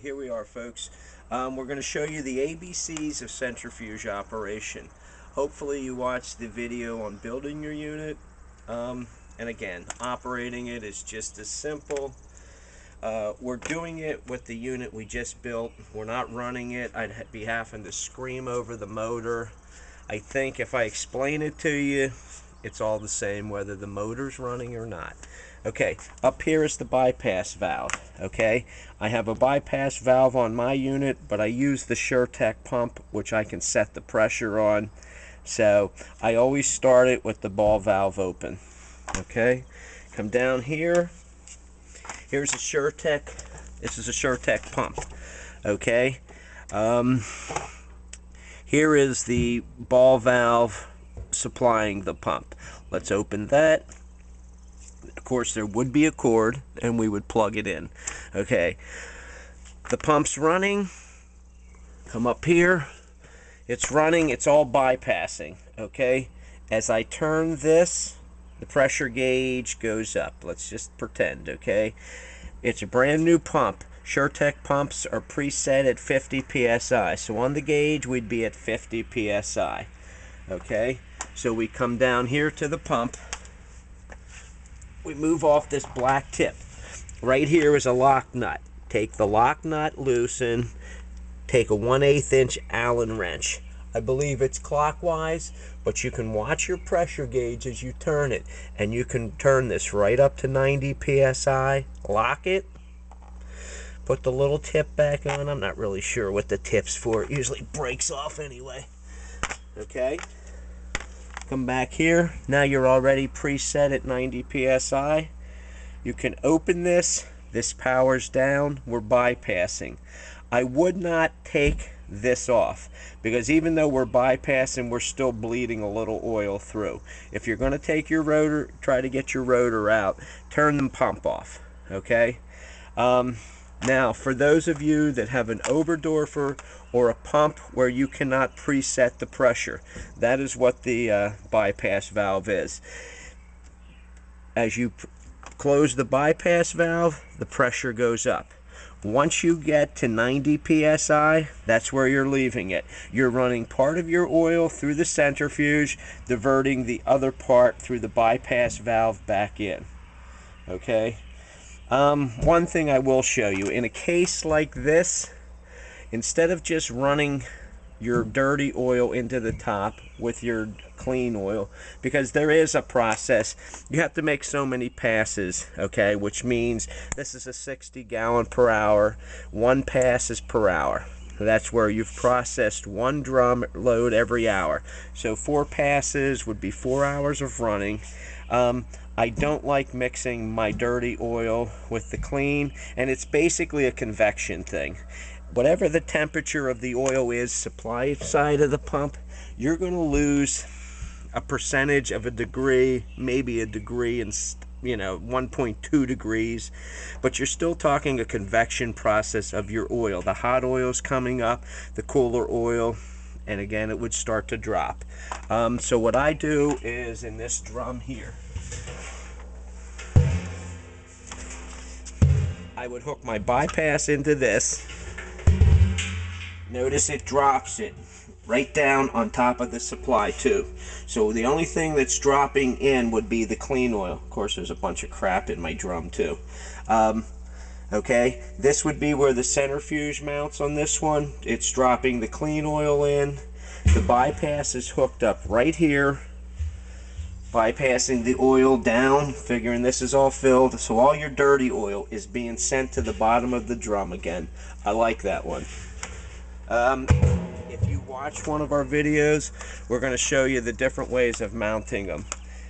here we are folks. Um, we're going to show you the ABCs of centrifuge operation. Hopefully you watched the video on building your unit. Um, and again, operating it is just as simple. Uh, we're doing it with the unit we just built. We're not running it. I'd be having to scream over the motor. I think if I explain it to you, it's all the same whether the motor's running or not. Okay, up here is the bypass valve. Okay, I have a bypass valve on my unit, but I use the SureTech pump, which I can set the pressure on. So I always start it with the ball valve open. Okay, come down here. Here's a SureTech. This is a SureTech pump. Okay, um, here is the ball valve supplying the pump. Let's open that of course there would be a cord and we would plug it in. Okay. The pump's running. Come up here. It's running. It's all bypassing. Okay. As I turn this the pressure gauge goes up. Let's just pretend okay? It's a brand new pump. SureTech pumps are preset at 50 psi so on the gauge we'd be at 50 psi okay? So we come down here to the pump we move off this black tip. Right here is a lock nut. Take the lock nut, loosen, take a 1 8 inch Allen wrench. I believe it's clockwise, but you can watch your pressure gauge as you turn it. And you can turn this right up to 90 psi, lock it, put the little tip back on. I'm not really sure what the tip's for. It usually breaks off anyway. Okay come back here. Now you're already preset at 90 psi you can open this. This powers down. We're bypassing. I would not take this off because even though we're bypassing we're still bleeding a little oil through. If you're going to take your rotor try to get your rotor out. Turn the pump off okay? Um, now, for those of you that have an Oberdorfer or a pump where you cannot preset the pressure, that is what the uh, bypass valve is. As you close the bypass valve, the pressure goes up. Once you get to 90 psi, that's where you're leaving it. You're running part of your oil through the centrifuge, diverting the other part through the bypass valve back in. Okay? Um, one thing I will show you, in a case like this, instead of just running your dirty oil into the top with your clean oil because there is a process you have to make so many passes okay? Which means this is a 60 gallon per hour one pass is per hour that's where you've processed one drum load every hour so four passes would be four hours of running um, I don't like mixing my dirty oil with the clean, and it's basically a convection thing. Whatever the temperature of the oil is, supply side of the pump, you're going to lose a percentage of a degree, maybe a degree and you know 1.2 degrees but you're still talking a convection process of your oil. The hot oil is coming up the cooler oil and again it would start to drop. Um, so what I do is in this drum here I would hook my bypass into this. Notice it drops it right down on top of the supply too. So the only thing that's dropping in would be the clean oil. Of course, there's a bunch of crap in my drum too. Um, okay, this would be where the centrifuge mounts on this one. It's dropping the clean oil in. The bypass is hooked up right here bypassing the oil down, figuring this is all filled. So all your dirty oil is being sent to the bottom of the drum again. I like that one. Um, if you watch one of our videos, we're going to show you the different ways of mounting them.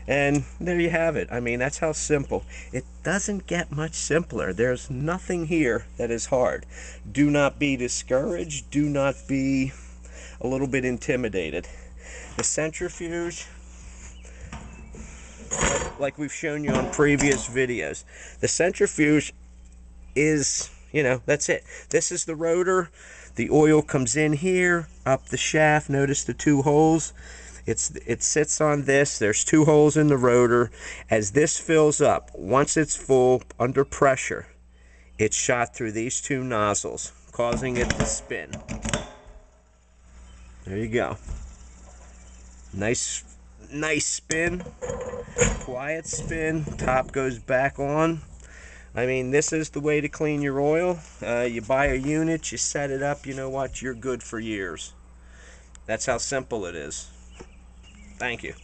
And there you have it. I mean, that's how simple. It doesn't get much simpler. There's nothing here that is hard. Do not be discouraged. Do not be a little bit intimidated. The centrifuge like we've shown you on previous videos. The centrifuge is, you know, that's it. This is the rotor. The oil comes in here, up the shaft. Notice the two holes. It's It sits on this. There's two holes in the rotor. As this fills up, once it's full, under pressure, it's shot through these two nozzles. causing it to spin. There you go. Nice, nice spin. Quiet spin. Top goes back on. I mean, this is the way to clean your oil. Uh, you buy a unit, you set it up, you know what, you're good for years. That's how simple it is. Thank you.